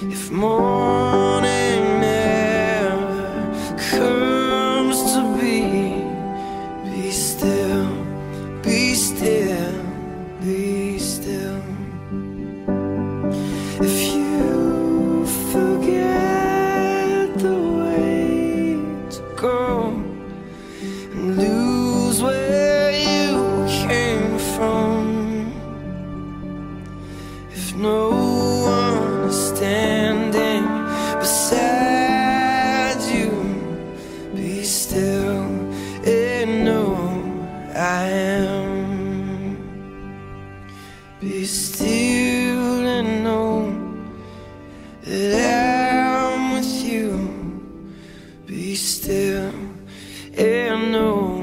If morning never comes to be, be still, be still, be still. If you forget the way to go and lose where you came from, if no beside you. Be still and know I am. Be still and know that I'm with you. Be still and know.